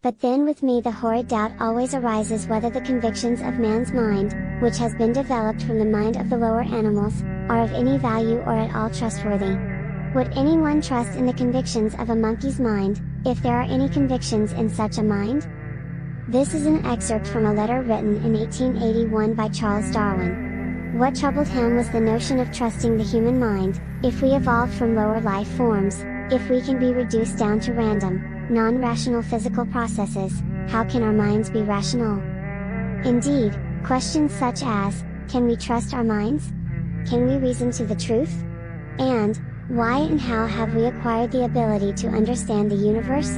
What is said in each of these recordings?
But then with me the horrid doubt always arises whether the convictions of man's mind, which has been developed from the mind of the lower animals, are of any value or at all trustworthy. Would anyone trust in the convictions of a monkey's mind, if there are any convictions in such a mind? This is an excerpt from a letter written in 1881 by Charles Darwin. What troubled him was the notion of trusting the human mind, if we evolved from lower life forms, if we can be reduced down to random, non-rational physical processes, how can our minds be rational? Indeed, questions such as, can we trust our minds? Can we reason to the truth? And, why and how have we acquired the ability to understand the universe?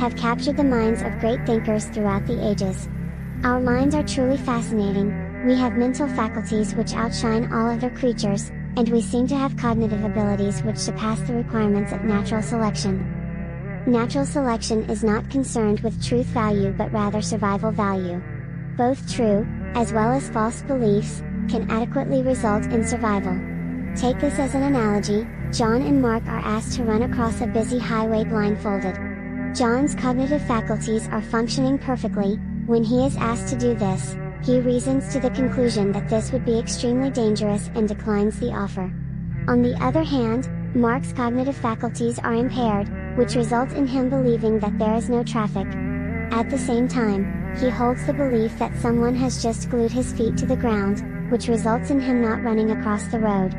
Have captured the minds of great thinkers throughout the ages. Our minds are truly fascinating, we have mental faculties which outshine all other creatures, and we seem to have cognitive abilities which surpass the requirements of natural selection. Natural selection is not concerned with truth value but rather survival value. Both true, as well as false beliefs, can adequately result in survival. Take this as an analogy, John and Mark are asked to run across a busy highway blindfolded. John's cognitive faculties are functioning perfectly, when he is asked to do this, he reasons to the conclusion that this would be extremely dangerous and declines the offer. On the other hand, Mark's cognitive faculties are impaired, which results in him believing that there is no traffic. At the same time, he holds the belief that someone has just glued his feet to the ground, which results in him not running across the road.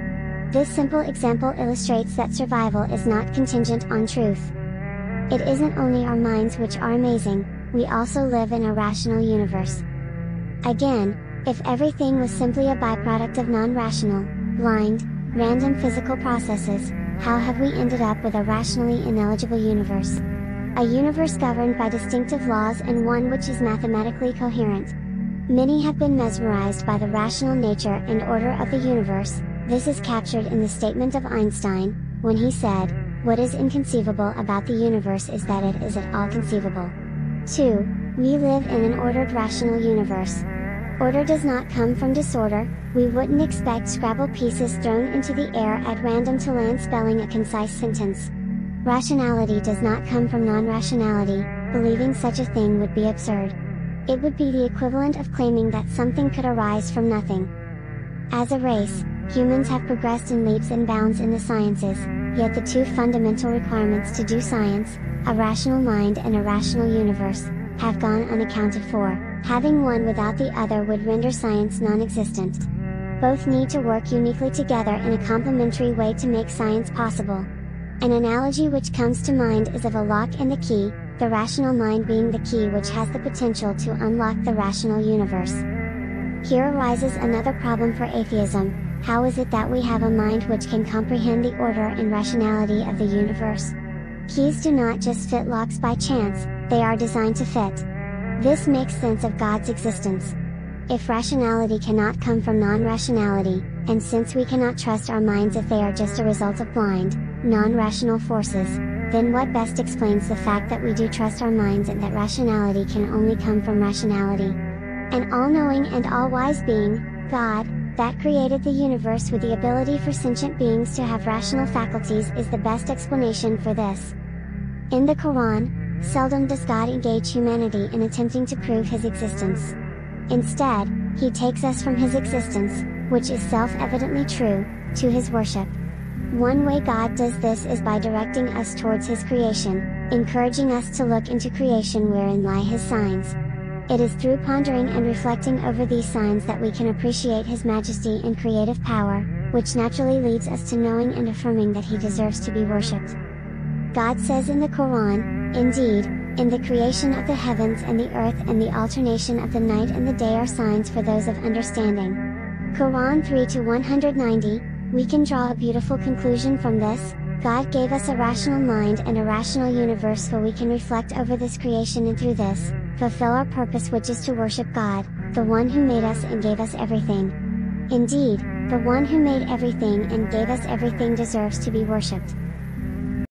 This simple example illustrates that survival is not contingent on truth. It isn't only our minds which are amazing, we also live in a rational universe. Again, if everything was simply a byproduct of non-rational, blind, random physical processes, how have we ended up with a rationally ineligible universe? A universe governed by distinctive laws and one which is mathematically coherent. Many have been mesmerized by the rational nature and order of the universe, this is captured in the statement of Einstein, when he said, What is inconceivable about the universe is that it is at all conceivable. 2. We live in an ordered rational universe, Order does not come from disorder, we wouldn't expect Scrabble pieces thrown into the air at random to land spelling a concise sentence. Rationality does not come from non-rationality, believing such a thing would be absurd. It would be the equivalent of claiming that something could arise from nothing. As a race, humans have progressed in leaps and bounds in the sciences, yet the two fundamental requirements to do science, a rational mind and a rational universe, have gone unaccounted for. Having one without the other would render science non-existent. Both need to work uniquely together in a complementary way to make science possible. An analogy which comes to mind is of a lock and the key, the rational mind being the key which has the potential to unlock the rational universe. Here arises another problem for atheism, how is it that we have a mind which can comprehend the order and rationality of the universe? Keys do not just fit locks by chance, they are designed to fit. This makes sense of God's existence. If rationality cannot come from non-rationality, and since we cannot trust our minds if they are just a result of blind, non-rational forces, then what best explains the fact that we do trust our minds and that rationality can only come from rationality? An all-knowing and all-wise being, God, that created the universe with the ability for sentient beings to have rational faculties is the best explanation for this. In the Quran, Seldom does God engage humanity in attempting to prove his existence. Instead, he takes us from his existence, which is self-evidently true, to his worship. One way God does this is by directing us towards his creation, encouraging us to look into creation wherein lie his signs. It is through pondering and reflecting over these signs that we can appreciate his majesty and creative power, which naturally leads us to knowing and affirming that he deserves to be worshipped. God says in the Quran, Indeed, in the creation of the heavens and the earth and the alternation of the night and the day are signs for those of understanding. Quran 3 to 190, we can draw a beautiful conclusion from this, God gave us a rational mind and a rational universe so we can reflect over this creation and through this, fulfill our purpose which is to worship God, the one who made us and gave us everything. Indeed, the one who made everything and gave us everything deserves to be worshipped.